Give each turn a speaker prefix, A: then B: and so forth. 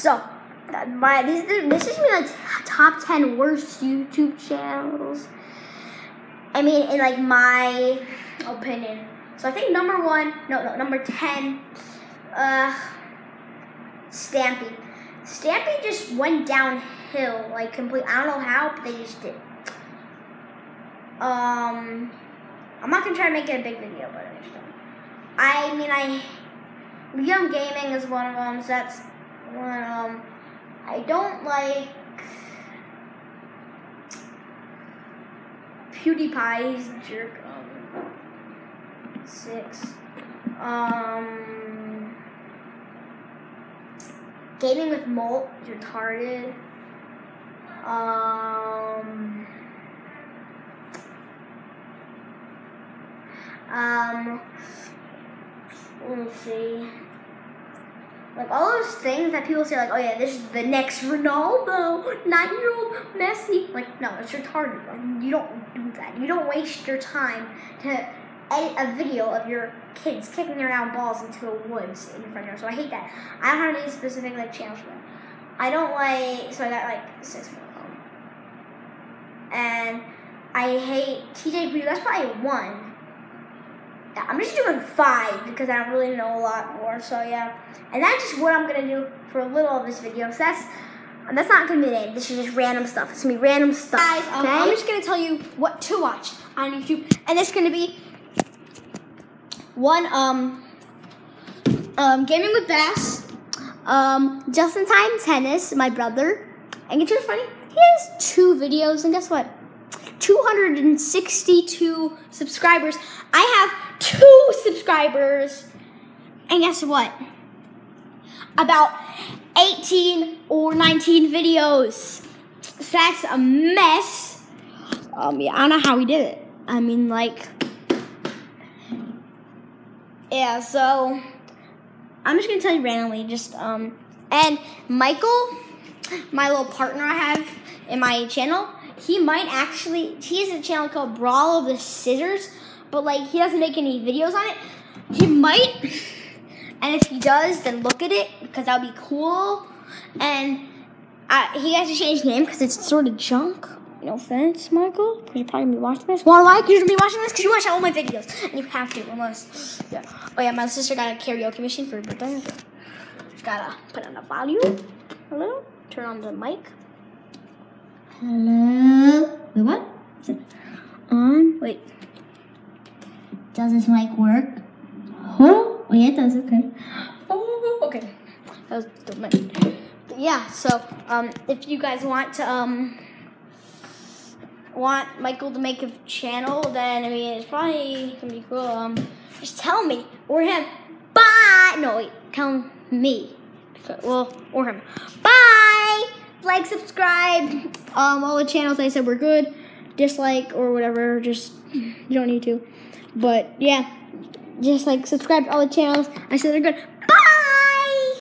A: So, my this is like top ten worst YouTube channels. I mean, in like my opinion. So I think number one, no, no, number ten, uh, Stampy. Stampy just went downhill, like complete. I don't know how, but they just did. Um, I'm not gonna try to make it a big video, but I just don't. I mean, I Liam Gaming is one of them. So that's them. I don't like PewDiePie's jerk. Um, six. Um, gaming with Molt retarded. Um, um, let me see. Like all those things that people say, like, oh yeah, this is the next Ronaldo, nine-year-old Messi. Like, no, it's retarded. Like, you don't do that. You don't waste your time to edit a video of your kids kicking around balls into the woods in your front yard. So I hate that. I don't have any specific like channels for that. I don't like. So I got like six more. And I hate TJ Brew. That's probably one. I'm just doing five because I don't really know a lot more. So yeah, and that's just what I'm gonna do for a little of this video. So that's that's not gonna be the name. This is just random stuff. It's gonna be random stuff. Guys, um, okay? I'm just gonna tell you what to watch on YouTube, and it's gonna be one um um gaming with Bass, um just in time tennis. My brother, and it's just funny. He has two videos, and guess what? 262 subscribers. I have two subscribers. And guess what? About 18 or 19 videos. So that's a mess. Um, yeah, I don't know how we did it. I mean, like, yeah, so I'm just gonna tell you randomly, just, um, and Michael, my little partner I have in my channel, he might actually, he has a channel called Brawl of the Scissors but like he doesn't make any videos on it. He might, and if he does, then look at it because that would be cool. And uh, he has to change name because it's sort of junk. No offense, Michael, because you're probably gonna be watching this. Why? Because you're gonna be watching this because you watch all my videos, and you have to, unless yeah. Oh yeah, my sister got a karaoke machine for her birthday. Just gotta put on the volume a little. Turn on the mic.
B: Hello. Wait, what?
A: On. Wait.
B: Does this mic work? Oh, yeah, it does. Okay.
A: Oh, okay. That was the mic. Yeah. So, um, if you guys want to, um, want Michael to make a channel, then I mean, it's probably gonna be cool. Um, just tell me or him. Bye. No, wait. Tell me. Well, or him. Bye. Like, subscribe. Um, all the channels I said were good. Dislike or whatever. Just you don't need to. But yeah, just like subscribe to all the channels. I said they're good.